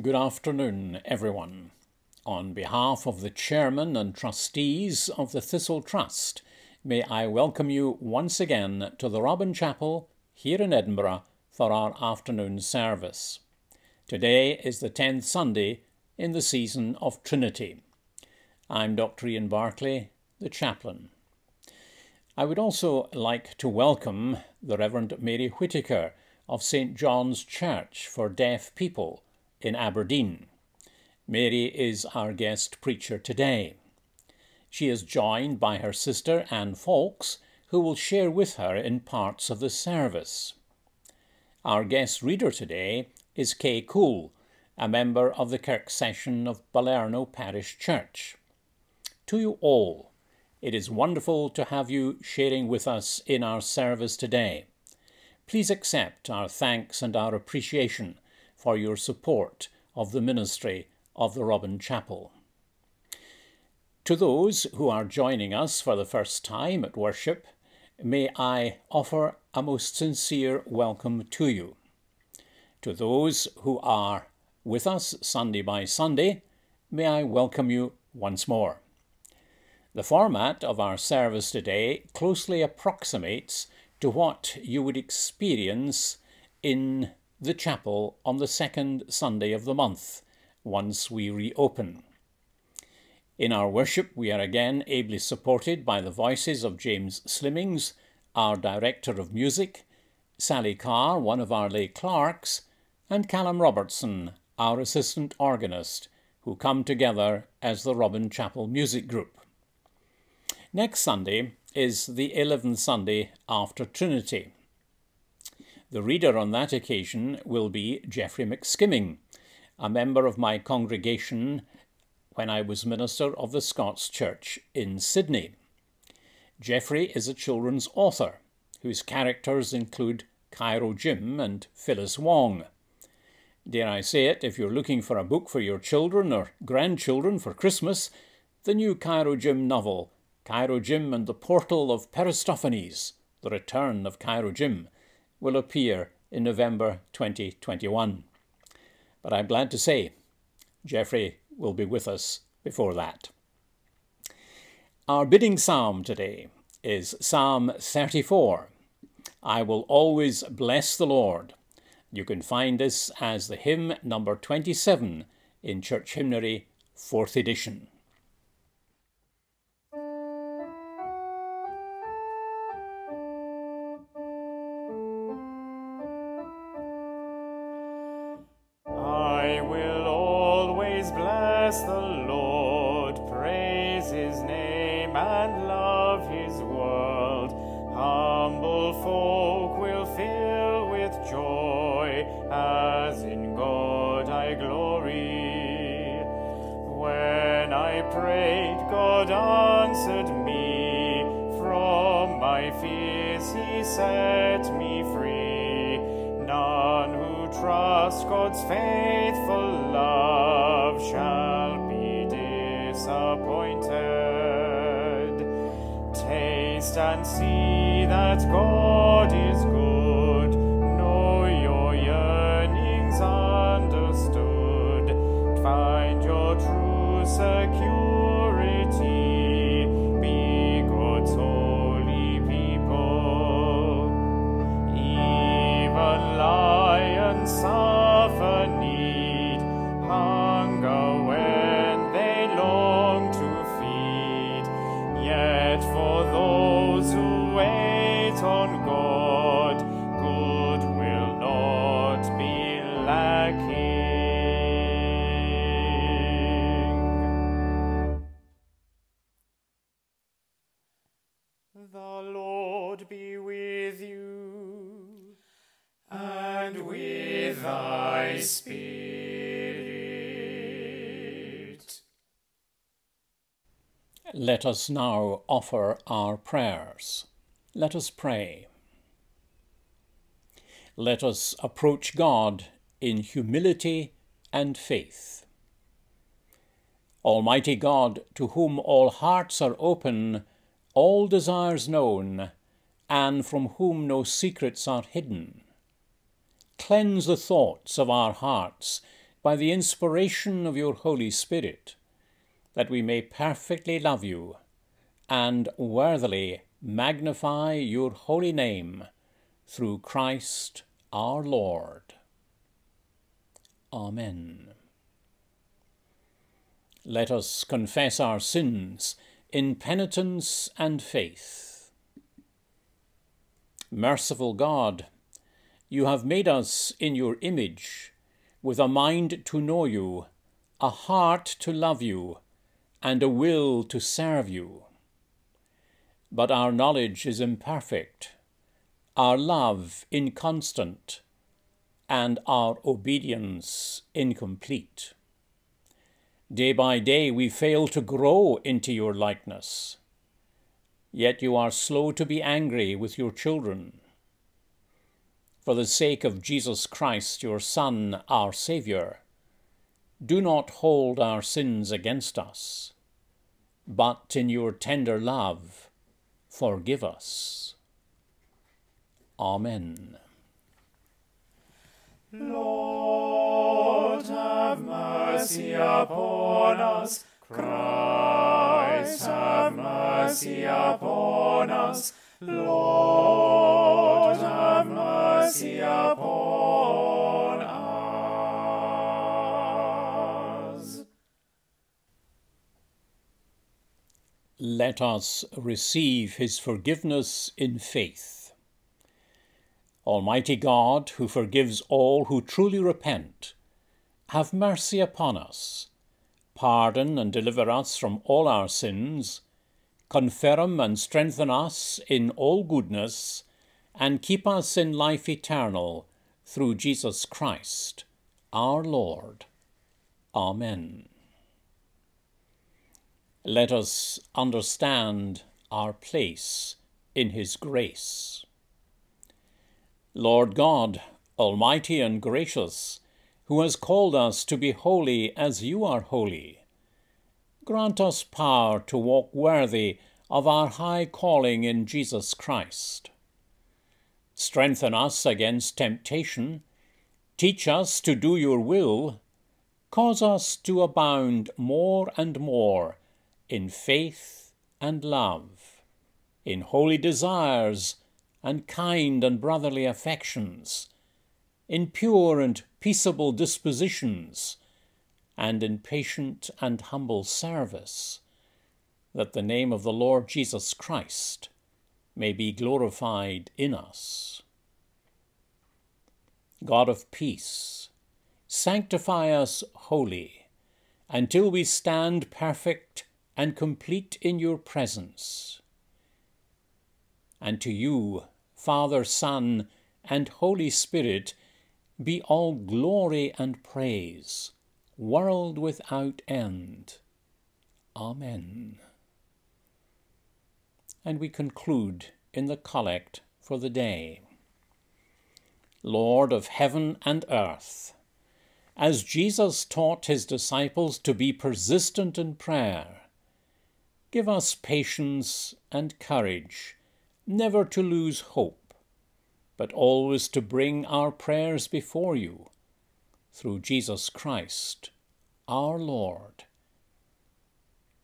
Good afternoon, everyone. On behalf of the Chairman and Trustees of the Thistle Trust, may I welcome you once again to the Robin Chapel here in Edinburgh for our afternoon service. Today is the 10th Sunday in the season of Trinity. I'm Dr. Iain Barclay, the chaplain. I would also like to welcome the Reverend Mary Whittaker of St. John's Church for Deaf People in Aberdeen. Mary is our guest preacher today. She is joined by her sister Anne Fawkes, who will share with her in parts of the service. Our guest reader today is Kay Coull, a member of the Kirk Session of Balerno Parish Church. To you all, it is wonderful to have you sharing with us in our service today. Please accept our thanks and our appreciation for your support of the ministry of the Robin Chapel. To those who are joining us for the first time at worship, may I offer a most sincere welcome to you. To those who are with us Sunday by Sunday, may I welcome you once more. The format of our service today closely approximates to what you would experience in the chapel on the second Sunday of the month, once we reopen. In our worship, we are again ably supported by the voices of James Slimmings, our Director of Music, Sally Carr, one of our lay clerks, and Callum Robertson, our Assistant Organist, who come together as the Robin Chapel Music Group. Next Sunday is the 11th Sunday after Trinity. The reader on that occasion will be Geoffrey McSkimming, a member of my congregation when I was minister of the Scots Church in Sydney. Geoffrey is a children's author whose characters include Cairo Jim and Phyllis Wong. Dare I say it, if you're looking for a book for your children or grandchildren for Christmas, the new Cairo Jim novel Cairo Jim and the Portal of Peristophanes, The Return of Cairo Jim, will appear in November 2021. But I'm glad to say Geoffrey will be with us before that. Our bidding psalm today is Psalm 34. I will always bless the Lord. You can find this as the hymn number 27 in Church Hymnary, 4th edition. God answered me. From my fears he set me free. None who trust God's faithful love shall be disappointed. Taste and see that God is good. Know your yearnings understood. Find your true security Let us now offer our prayers. Let us pray. Let us approach God in humility and faith. Almighty God, to whom all hearts are open, all desires known, and from whom no secrets are hidden, cleanse the thoughts of our hearts by the inspiration of your Holy Spirit, that we may perfectly love you and worthily magnify your holy name through Christ our Lord. Amen. Let us confess our sins in penitence and faith. Merciful God, you have made us in your image, with a mind to know you, a heart to love you, and a will to serve you. But our knowledge is imperfect, our love inconstant, and our obedience incomplete. Day by day we fail to grow into your likeness. Yet you are slow to be angry with your children. For the sake of Jesus Christ, your Son, our Saviour, do not hold our sins against us, but in your tender love, forgive us. Amen. Lord, have mercy upon us. Christ, have mercy upon us. Lord, have mercy upon us. Let us receive his forgiveness in faith. Almighty God, who forgives all who truly repent, have mercy upon us, pardon and deliver us from all our sins, confirm and strengthen us in all goodness, and keep us in life eternal through Jesus Christ, our Lord. Amen. Let us understand our place in His grace. Lord God, Almighty and gracious, who has called us to be holy as you are holy, grant us power to walk worthy of our high calling in Jesus Christ. Strengthen us against temptation, teach us to do your will, cause us to abound more and more in faith and love, in holy desires and kind and brotherly affections, in pure and peaceable dispositions, and in patient and humble service, that the name of the Lord Jesus Christ may be glorified in us. God of peace, sanctify us wholly, until we stand perfect and complete in your presence. And to you, Father, Son, and Holy Spirit, be all glory and praise, world without end. Amen. And we conclude in the collect for the day. Lord of heaven and earth, as Jesus taught his disciples to be persistent in prayer, give us patience and courage, never to lose hope, but always to bring our prayers before you, through Jesus Christ, our Lord,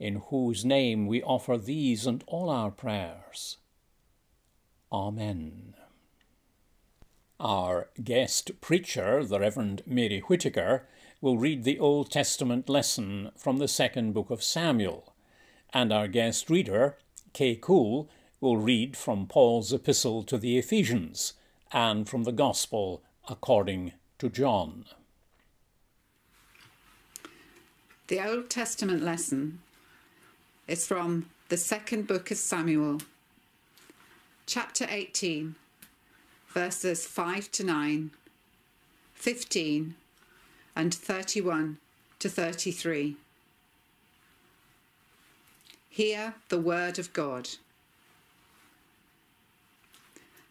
in whose name we offer these and all our prayers. Amen. Our guest preacher, the Reverend Mary Whittaker, will read the Old Testament lesson from the second book of Samuel, and our guest reader, Kay Coull, will read from Paul's epistle to the Ephesians and from the Gospel according to John. The Old Testament lesson is from the second book of Samuel, chapter 18, verses 5 to 9, 15, and 31 to 33. Hear the word of God.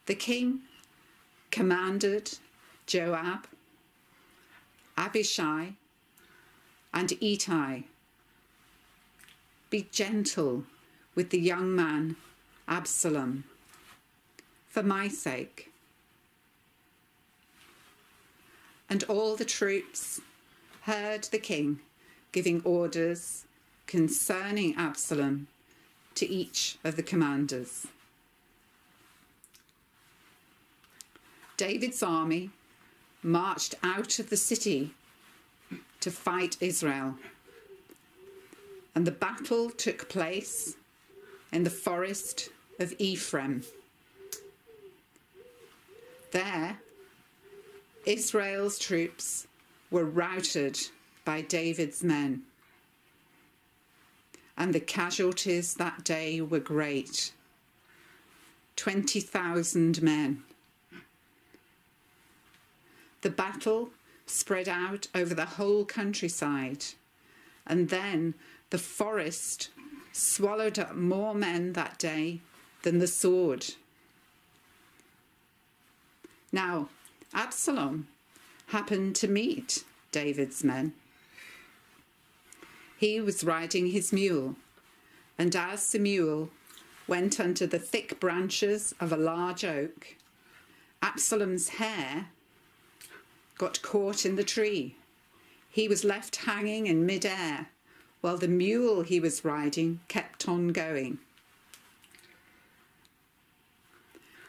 The king commanded Joab, Abishai, and Ittai be gentle with the young man Absalom for my sake. And all the troops heard the king giving orders concerning Absalom to each of the commanders. David's army marched out of the city to fight Israel. And the battle took place in the forest of Ephraim. There, Israel's troops were routed by David's men. And the casualties that day were great 20,000 men. The battle spread out over the whole countryside, and then the forest swallowed up more men that day than the sword. Now, Absalom happened to meet David's men. He was riding his mule, and as the mule went under the thick branches of a large oak, Absalom's hair got caught in the tree. He was left hanging in midair while the mule he was riding kept on going.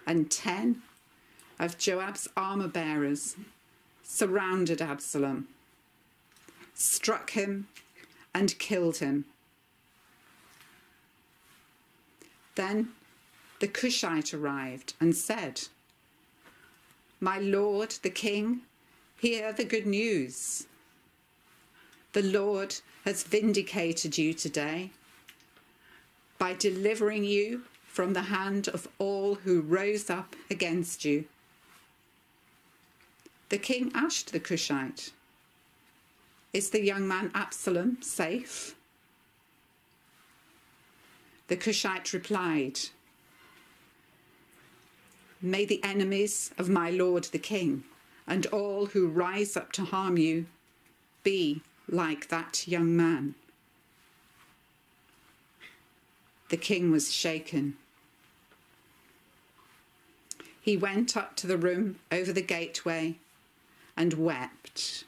And ten of Joab's armour bearers surrounded Absalom, struck him, and killed him. Then the Cushite arrived and said, My lord, the king, hear the good news. The Lord has vindicated you today by delivering you from the hand of all who rose up against you. The king asked the Cushite, Is the young man Absalom safe? The Cushite replied, May the enemies of my lord the king and all who rise up to harm you be like that young man. The king was shaken. He went up to the room over the gateway and wept.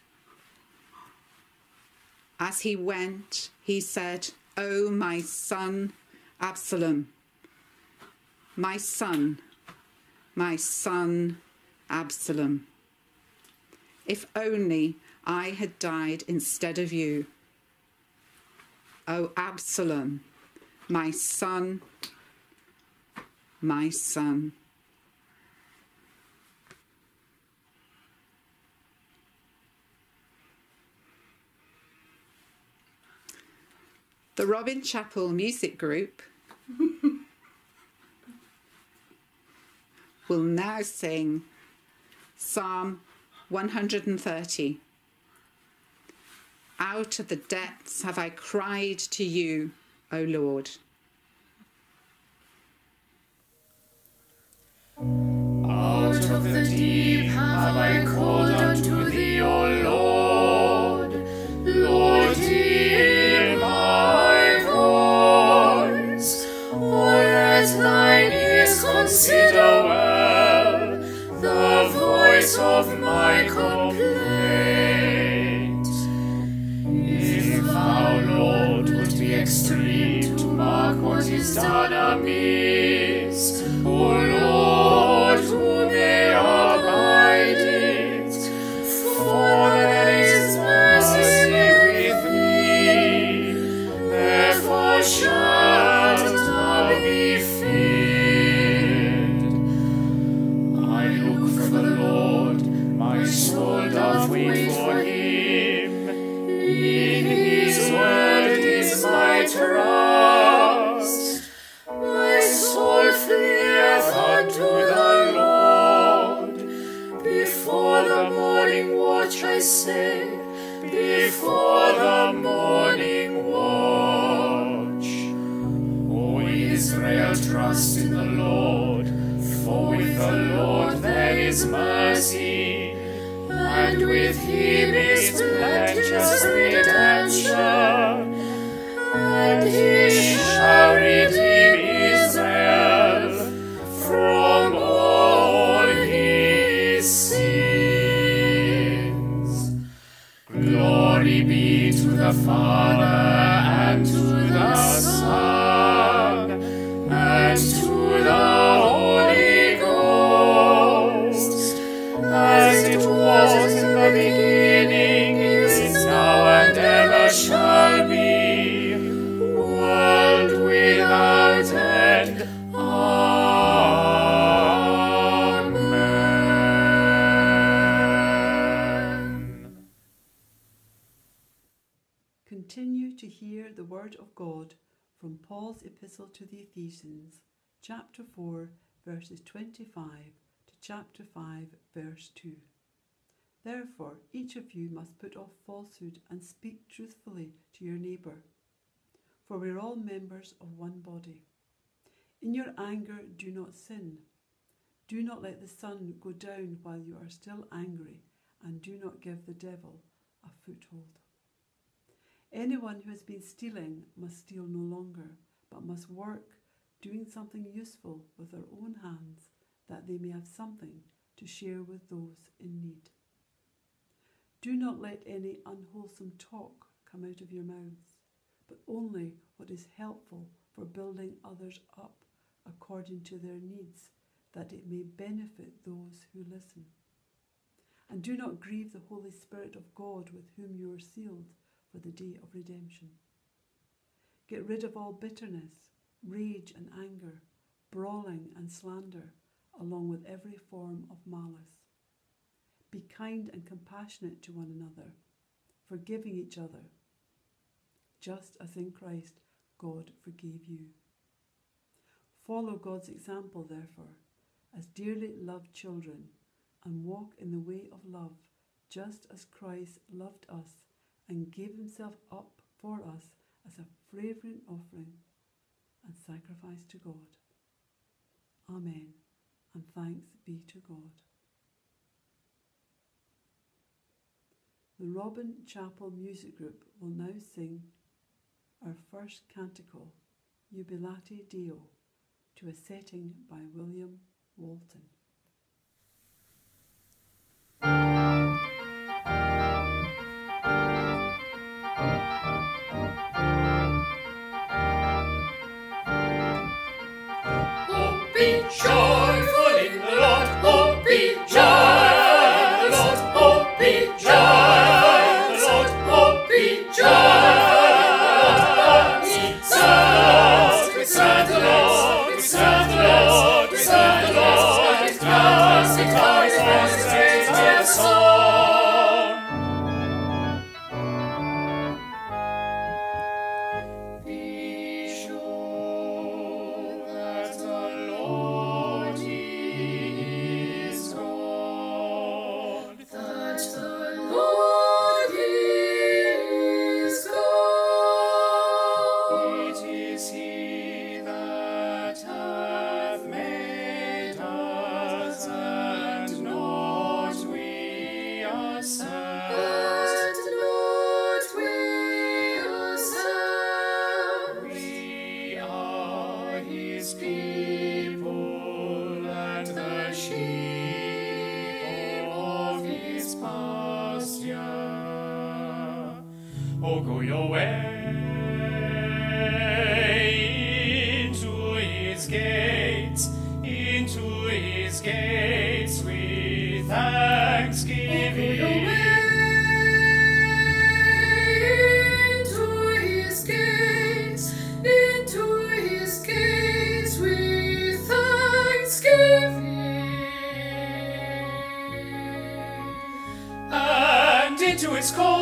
As he went, he said, O oh, my son Absalom, my son, my son Absalom. If only I had died instead of you. O oh, Absalom, my son, my son. The Robin Chapel Music Group will now sing Psalm 130. Out of the depths have I cried to you, O Lord. Out of the deep have I Paul's Epistle to the Ephesians, chapter 4, verses 25 to chapter 5, verse 2. Therefore, each of you must put off falsehood and speak truthfully to your neighbour, for we are all members of one body. In your anger, do not sin. Do not let the sun go down while you are still angry, and do not give the devil a foothold. Anyone who has been stealing must steal no longer, but must work, doing something useful with their own hands, that they may have something to share with those in need. Do not let any unwholesome talk come out of your mouths, but only what is helpful for building others up according to their needs, that it may benefit those who listen. And do not grieve the Holy Spirit of God with whom you are sealed for the day of redemption. Get rid of all bitterness, rage and anger, brawling and slander, along with every form of malice. Be kind and compassionate to one another, forgiving each other, just as in Christ God forgave you. Follow God's example, therefore, as dearly loved children, and walk in the way of love, just as Christ loved us and gave himself up for us as a fragrant offering and sacrifice to God. Amen, and thanks be to God. The Robin Chapel Music Group will now sing our first canticle, Jubilate Deo, to a setting by William Walton. Oh, go your way into His gates, into His gates with thanksgiving. Into his gates, into his gates with thanksgiving. and into its courts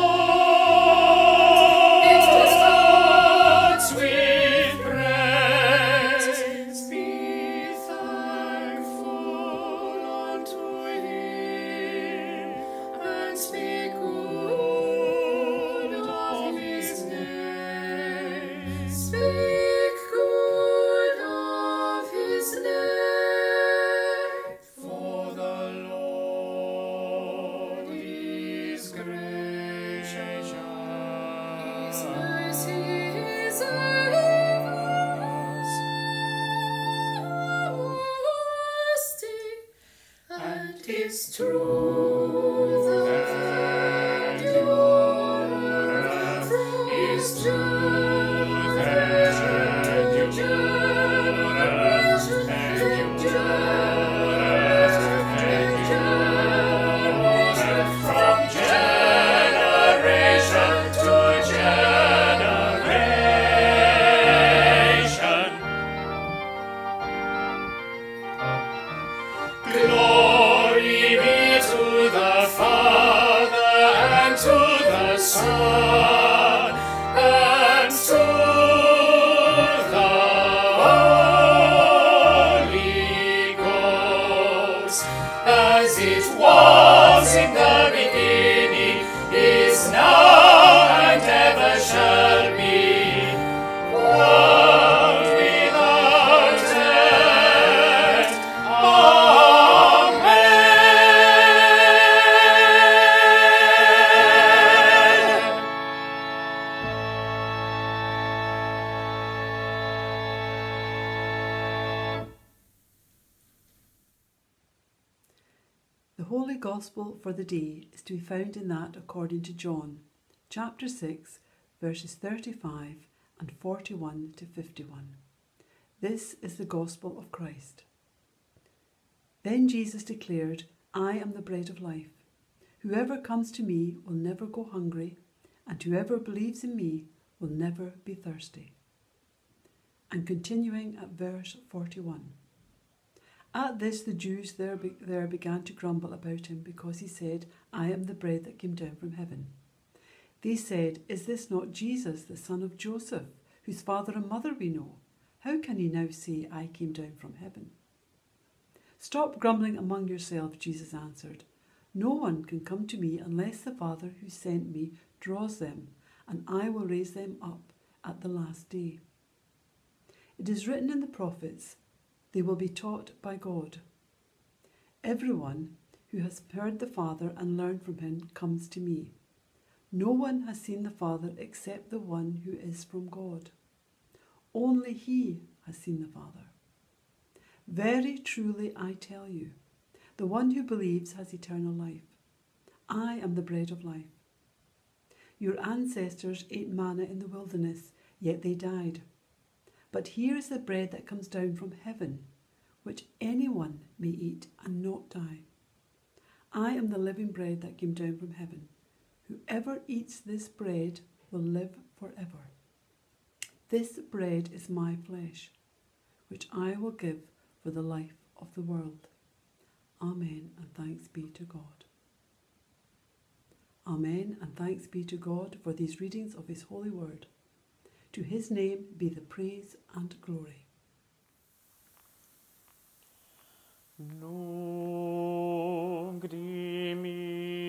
for the day is to be found in that according to John, chapter 6, verses 35 and 41 to 51. This is the Gospel of Christ. Then Jesus declared, I am the bread of life. Whoever comes to me will never go hungry, and whoever believes in me will never be thirsty. And continuing at verse 41. At this, the Jews there, be- there began to grumble about him because he said, I am the bread that came down from heaven. They said, Is this not Jesus, the son of Joseph, whose father and mother we know? How can he now say, I came down from heaven? Stop grumbling among yourselves, Jesus answered. No one can come to me unless the Father who sent me draws them, and I will raise them up at the last day. It is written in the prophets, they will be taught by God. Everyone who has heard the Father and learned from him comes to me. No one has seen the Father except the one who is from God. Only he has seen the Father. Very truly I tell you, the one who believes has eternal life. I am the bread of life. Your ancestors ate manna in the wilderness, yet they died. But here is the bread that comes down from heaven, which anyone may eat and not die. I am the living bread that came down from heaven. Whoever eats this bread will live forever. This bread is my flesh, which I will give for the life of the world. Amen, and thanks be to God. Amen, and thanks be to God for these readings of His holy word. To His name be the praise and glory. Nunc dimiti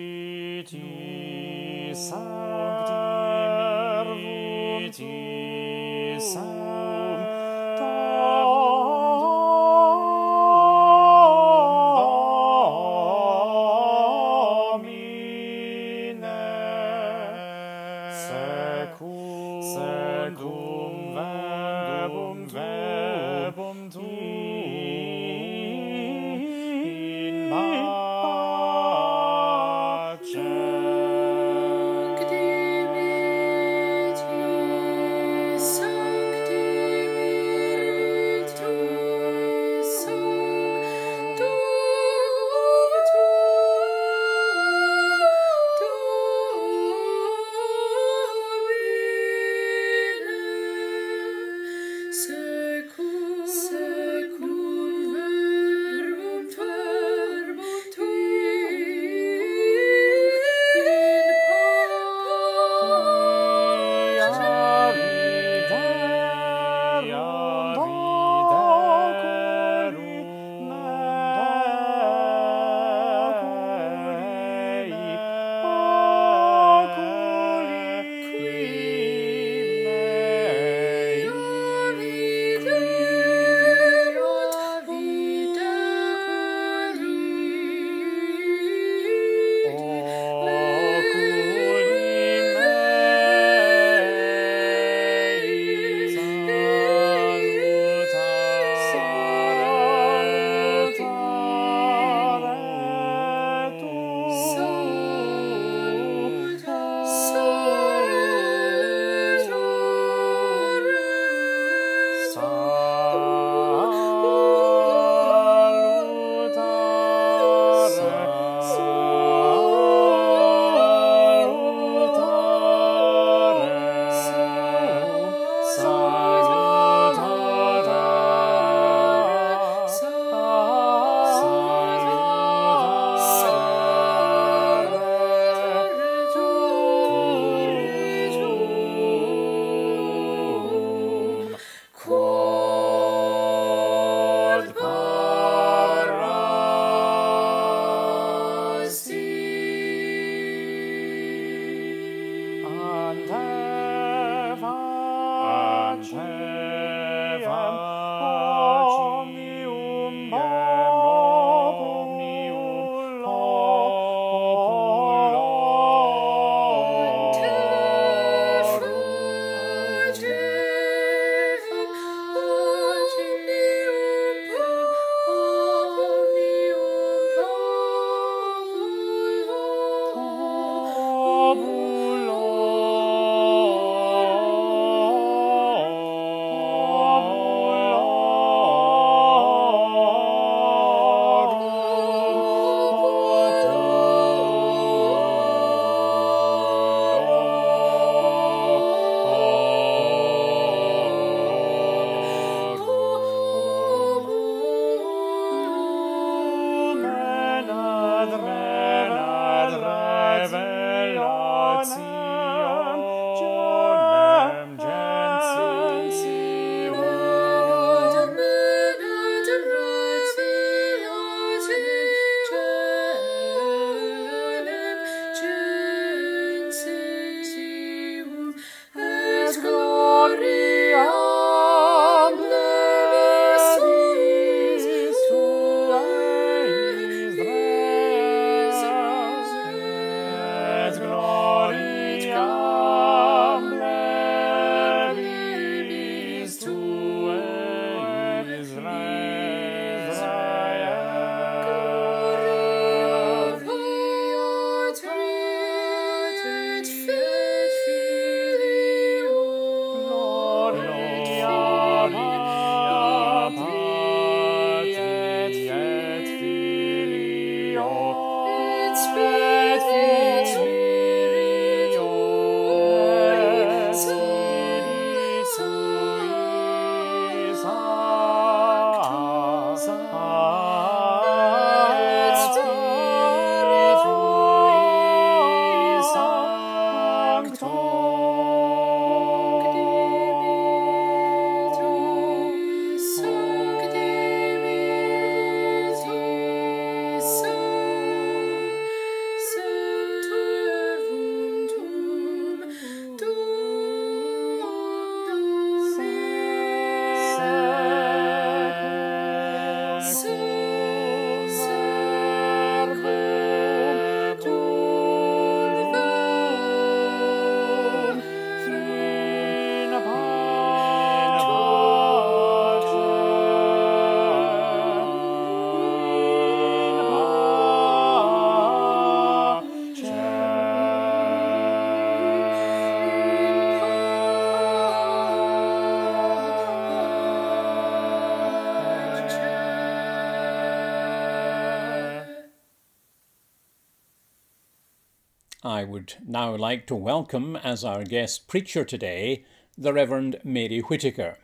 I would now like to welcome as our guest preacher today the Reverend Mary Whittaker.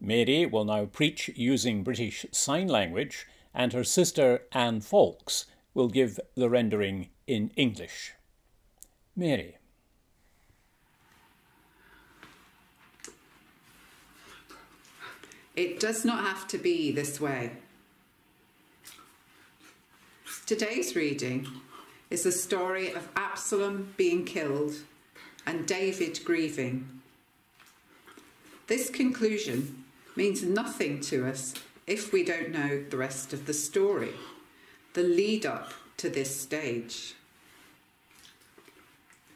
Mary will now preach using British Sign Language, and her sister Anne Fawkes will give the rendering in English. Mary. It does not have to be this way. Today's reading is the story of Absalom being killed and David grieving. This conclusion means nothing to us if we don't know the rest of the story, the lead up to this stage.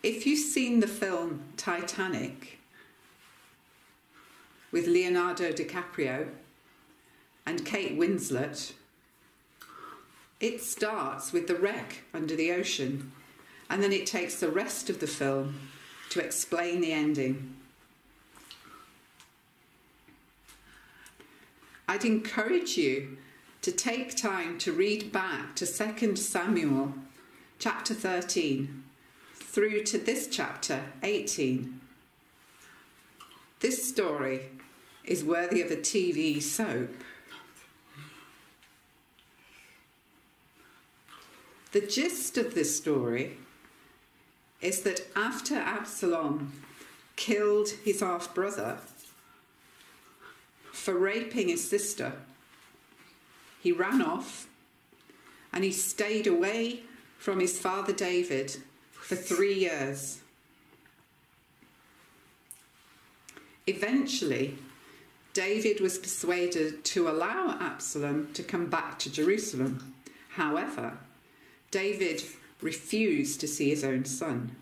If you've seen the film Titanic with Leonardo DiCaprio and Kate Winslet, it starts with the wreck under the ocean and then it takes the rest of the film to explain the ending. I'd encourage you to take time to read back to 2 Samuel chapter 13 through to this chapter 18. This story is worthy of a TV soap. The gist of this story is that after Absalom killed his half brother for raping his sister, he ran off and he stayed away from his father David for three years. Eventually, David was persuaded to allow Absalom to come back to Jerusalem. However, David refused to see his own son.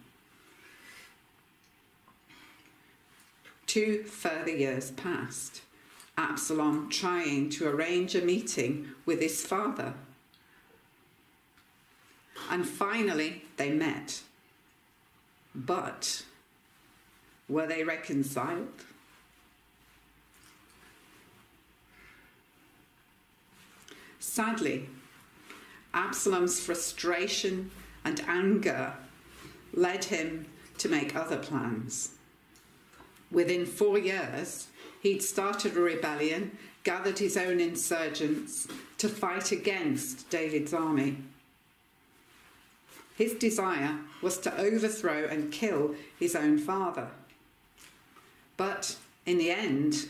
Two further years passed, Absalom trying to arrange a meeting with his father. And finally, they met. But were they reconciled? Sadly, Absalom's frustration and anger led him to make other plans. Within four years, he'd started a rebellion, gathered his own insurgents to fight against David's army. His desire was to overthrow and kill his own father. But in the end,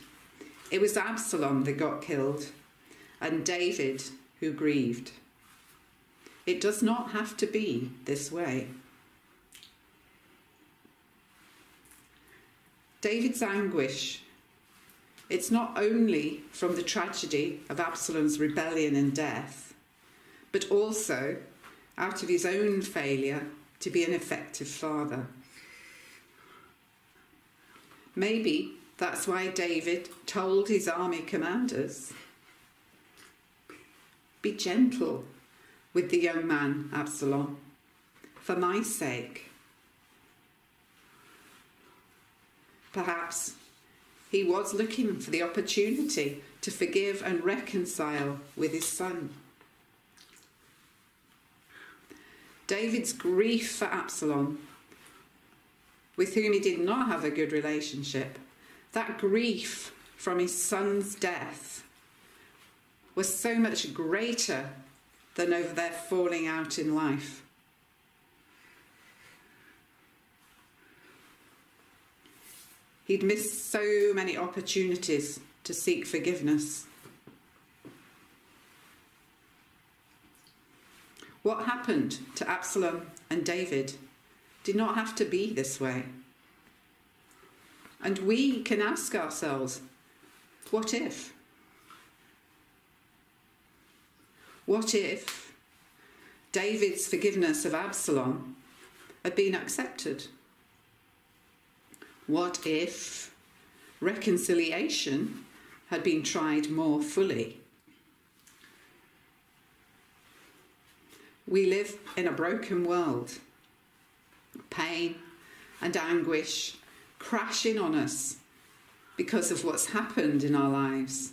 it was Absalom that got killed and David who grieved. It does not have to be this way. David's anguish, it's not only from the tragedy of Absalom's rebellion and death, but also out of his own failure to be an effective father. Maybe that's why David told his army commanders be gentle with the young man Absalom for my sake. Perhaps he was looking for the opportunity to forgive and reconcile with his son. David's grief for Absalom, with whom he did not have a good relationship, that grief from his son's death was so much greater than over their falling out in life. He'd missed so many opportunities to seek forgiveness. What happened to Absalom and David did not have to be this way. And we can ask ourselves, what if? What if David's forgiveness of Absalom had been accepted? What if reconciliation had been tried more fully? We live in a broken world. Pain and anguish crash in on us because of what's happened in our lives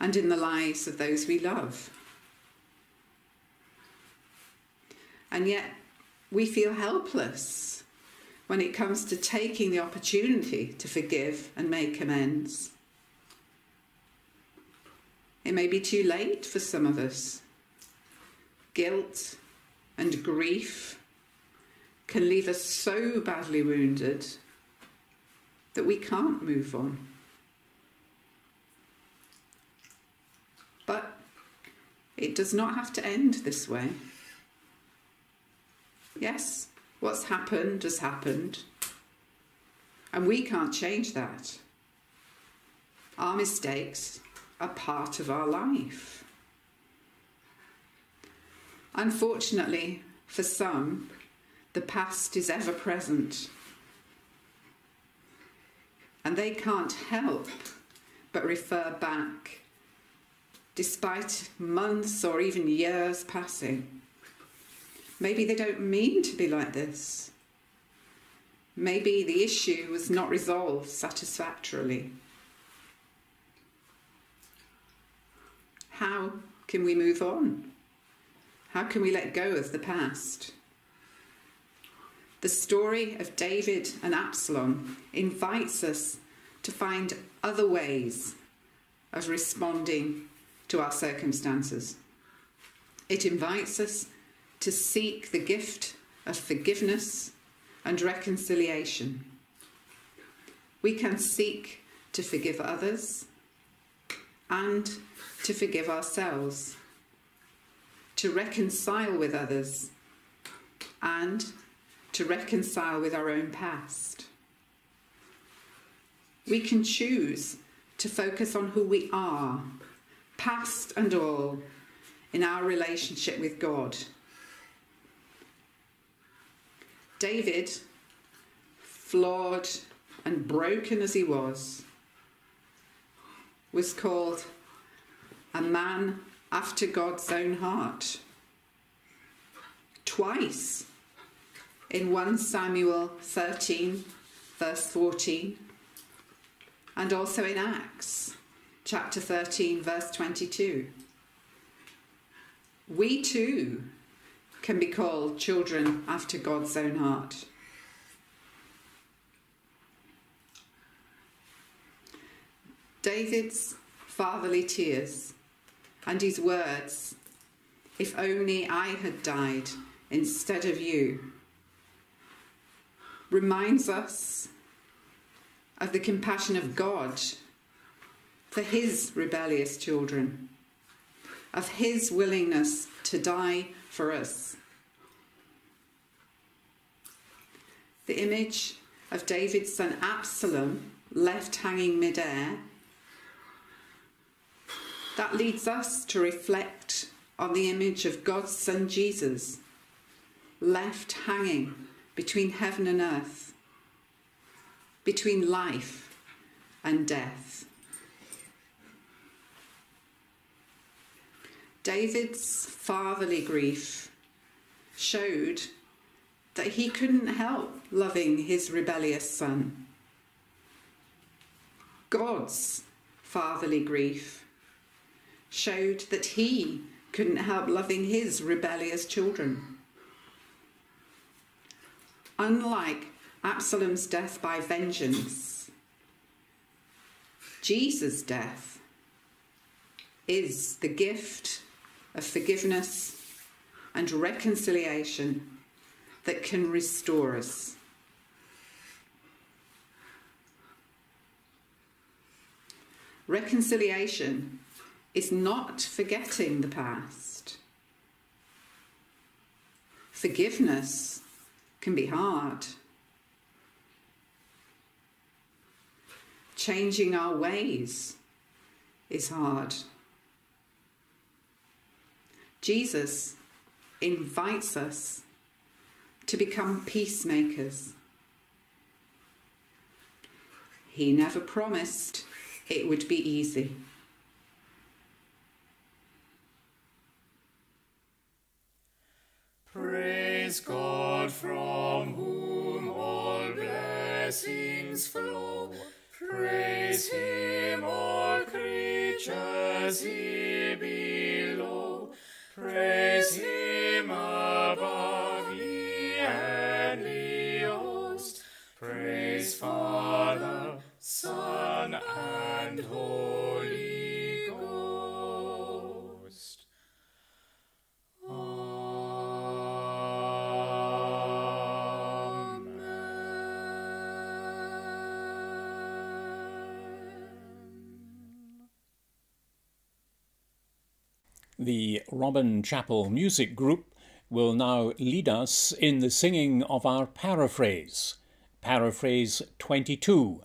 and in the lives of those we love. And yet, we feel helpless when it comes to taking the opportunity to forgive and make amends. It may be too late for some of us. Guilt and grief can leave us so badly wounded that we can't move on. But it does not have to end this way. Yes, what's happened has happened, and we can't change that. Our mistakes are part of our life. Unfortunately, for some, the past is ever present, and they can't help but refer back despite months or even years passing. Maybe they don't mean to be like this. Maybe the issue was not resolved satisfactorily. How can we move on? How can we let go of the past? The story of David and Absalom invites us to find other ways of responding to our circumstances. It invites us to seek the gift of forgiveness and reconciliation. We can seek to forgive others and to forgive ourselves, to reconcile with others, and to reconcile with our own past. We can choose to focus on who we are, past and all, in our relationship with God. David, flawed and broken as he was, was called a man after God's own heart. Twice in 1 Samuel 13, verse 14, and also in Acts chapter 13, verse 22. We too can be called children after God's own heart. David's fatherly tears and his words, If only I had died instead of you, reminds us of the compassion of God for his rebellious children, of his willingness to die for us. The image of David's son Absalom left hanging midair. That leads us to reflect on the image of God's son Jesus, left hanging between heaven and earth, between life and death. David's fatherly grief showed that he couldn't help loving his rebellious son. God's fatherly grief showed that he couldn't help loving his rebellious children. Unlike Absalom's death by vengeance, Jesus' death is the gift of forgiveness and reconciliation that can restore us. Reconciliation is not forgetting the past. Forgiveness can be hard. Changing our ways is hard. Jesus invites us to become peacemakers. He never promised it would be easy. Praise God from whom all blessings flow. Praise Him, all creatures below. Praise him above, ye heavenly host. Praise Father, Son, and Holy The Robin Chapel Music Group will now lead us in the singing of our paraphrase, paraphrase 22,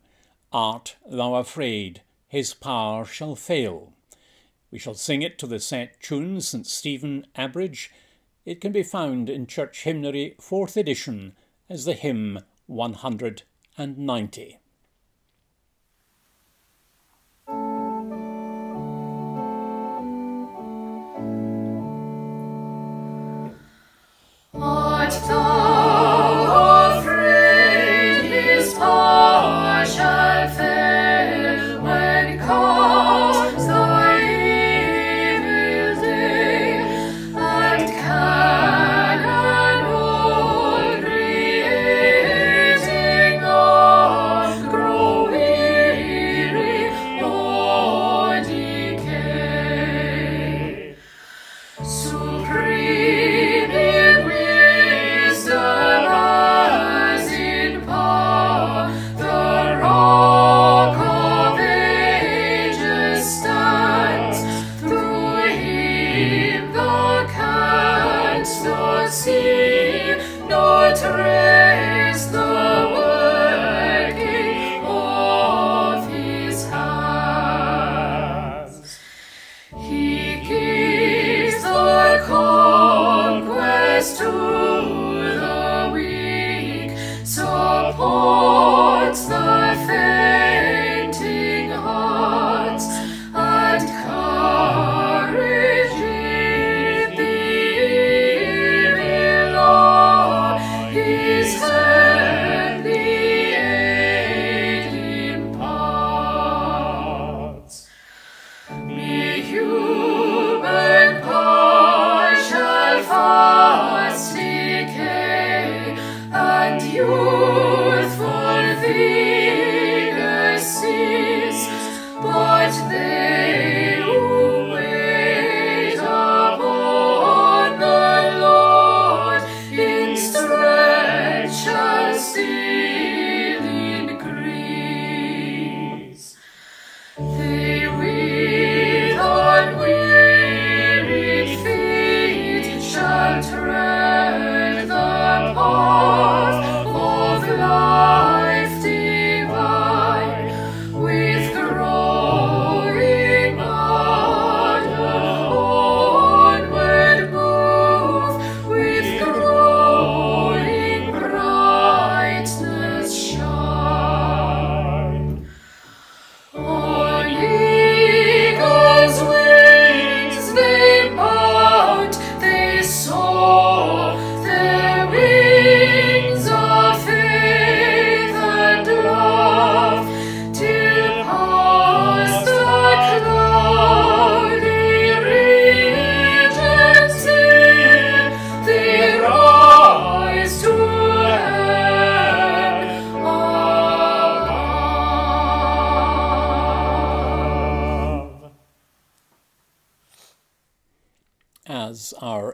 Art thou afraid, his power shall fail. We shall sing it to the set tune St Stephen Abridge. It can be found in Church Hymnary 4th edition as the hymn 190. So.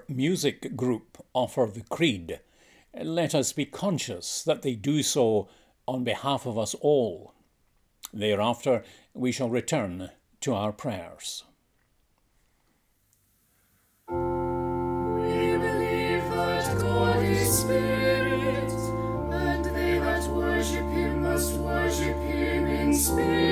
music group offer the Creed, let us be conscious that they do so on behalf of us all. Thereafter, we shall return to our prayers. Spirit, and they that worship him must worship him in spirit.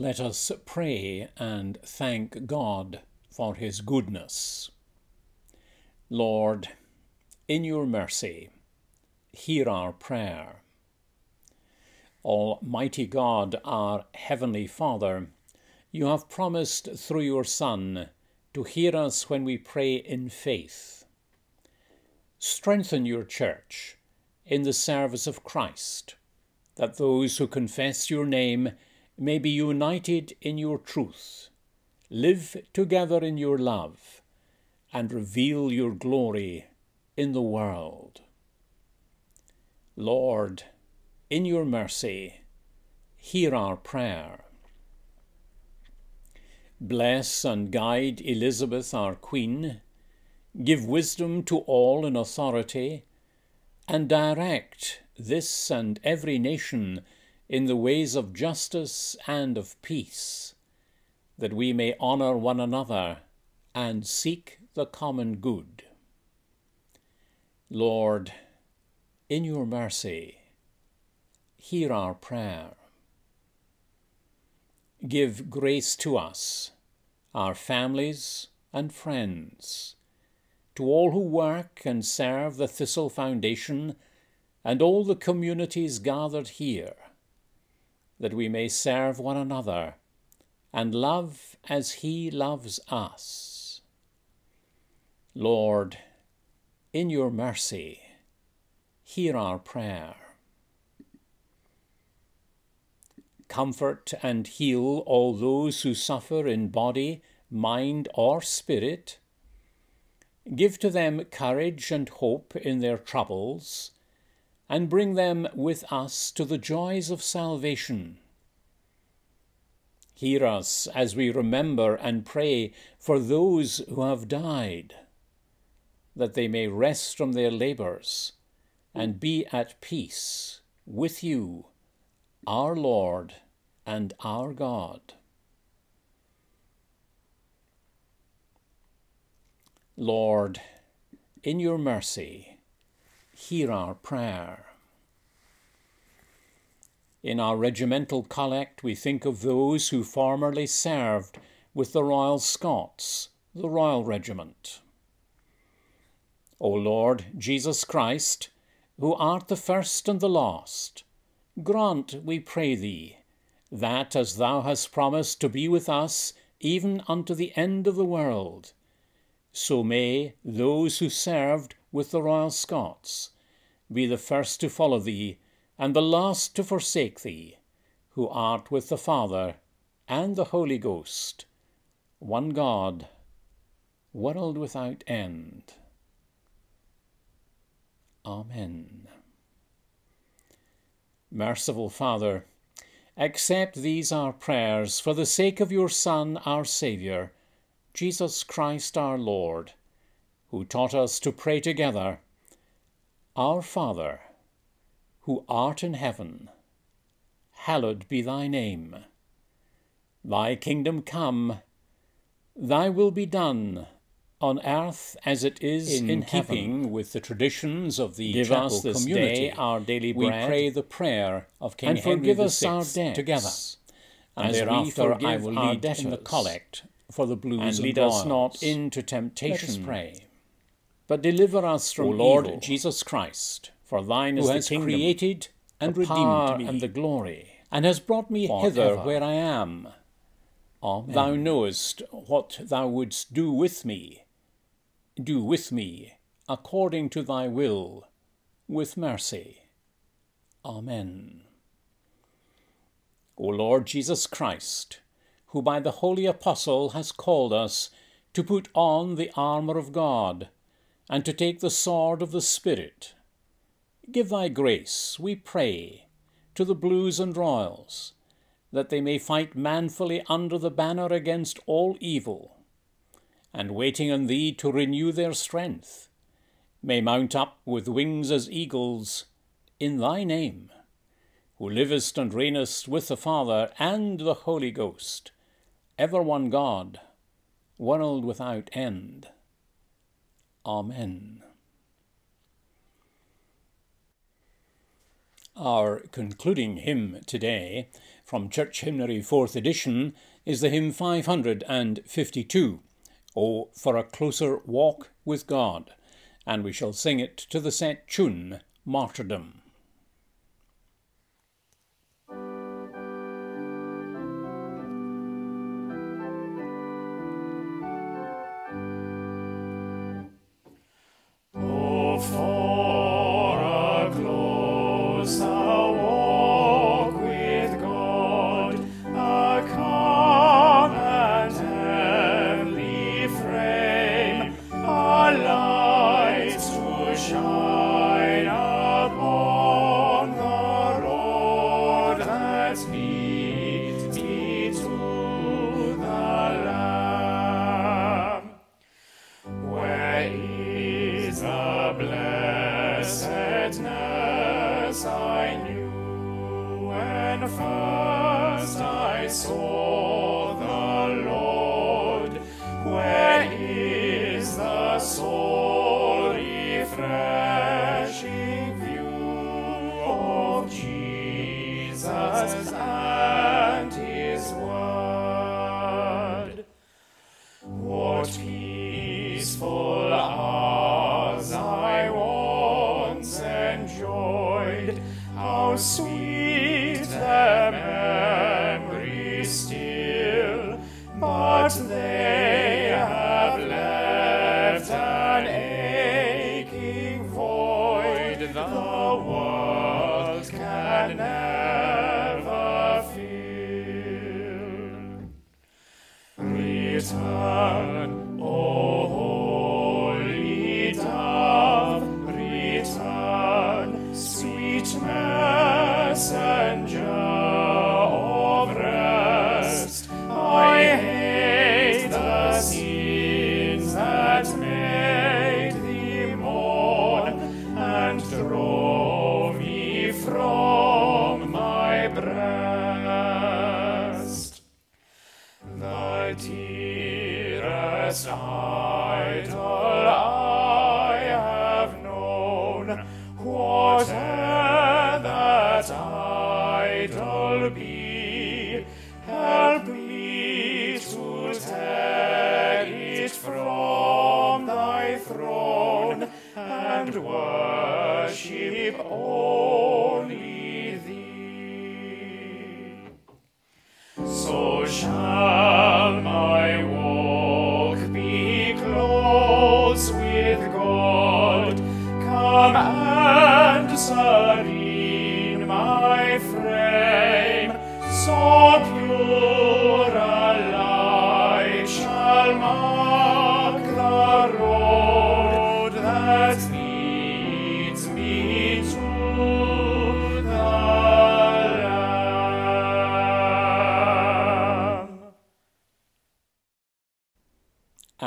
Let us pray and thank God for his goodness. Lord, in your mercy, hear our prayer. Almighty God, our Heavenly Father, you have promised through your Son to hear us when we pray in faith. Strengthen your Church in the service of Christ, that those who confess your name may be united in your truth, live together in your love, and reveal your glory in the world. Lord, in your mercy, hear our prayer. Bless and guide Elizabeth, our Queen, give wisdom to all in authority, and direct this and every nation in the ways of justice and of peace, that we may honour one another and seek the common good. Lord, in your mercy, hear our prayer. Give grace to us, our families and friends, to all who work and serve the Thistle Foundation and all the communities gathered here, that we may serve one another and love as He loves us. Lord, in your mercy, hear our prayer. Comfort and heal all those who suffer in body, mind, or spirit. Give to them courage and hope in their troubles, and bring them with us to the joys of salvation. Hear us as we remember and pray for those who have died, that they may rest from their labours and be at peace with you, our Lord and our God. Lord, in your mercy, hear our prayer. In our regimental collect, we think of those who formerly served with the Royal Scots, the Royal Regiment. O Lord Jesus Christ, who art the first and the last, grant, we pray thee, that as thou hast promised to be with us even unto the end of the world, so may those who served with the Royal Scots be the first to follow thee and the last to forsake thee, who art with the Father and the Holy Ghost, one God, world without end. Amen. Merciful Father, accept these our prayers for the sake of your Son, our Saviour, Jesus Christ our Lord, who taught us to pray together, Our Father, who art in heaven, hallowed be thy name. Thy kingdom come, thy will be done, on earth as it is in, In keeping heaven. with the traditions of the Give chapel us this community. day our daily we pray the prayer of King and Henry forgive us our debts, together. And as we thereafter I forgive will our lead in the collect for the blues and and lead us not into Let temptation, us pray. But deliver us from O Lord evil. Jesus Christ, For thine is the kingdom, created and the redeemed power, me, and the glory. and has brought me forever. hither where I am. Amen. Thou knowest what thou wouldst do with me. Do with me according to thy will, with mercy. Amen. O Lord Jesus Christ, who by the holy apostle has called us to put on the armour of God, and to take the sword of the Spirit. Give thy grace, we pray, to the Blues and Royals, that they may fight manfully under the banner against all evil, and waiting on thee to renew their strength, may mount up with wings as eagles in thy name, who livest and reignest with the Father and the Holy Ghost, ever one God, world without end. Amen. Our concluding hymn today from Church Hymnary 4th edition is the hymn 552, Oh, for a Closer Walk with God, and we shall sing it to the set tune Martyrdom. How sweet.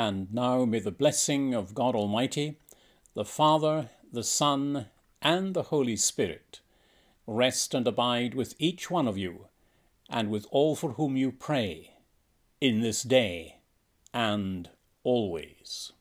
And now may the blessing of God Almighty, the Father, the Son, and the Holy Spirit rest and abide with each one of you, and with all for whom you pray, in this day and always.